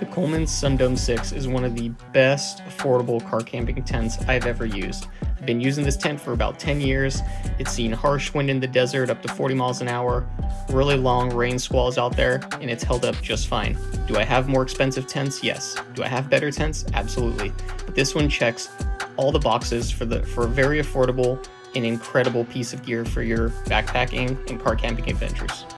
The Coleman Sundome 6 is one of the best affordable car camping tents I've ever used. I've been using this tent for about 10 years. It's seen harsh wind in the desert up to 40 miles an hour, really long rain squalls out there, and it's held up just fine. Do I have more expensive tents? Yes. Do I have better tents? Absolutely. But this one checks all the boxes for the for a very affordable and incredible piece of gear for your backpacking and car camping adventures.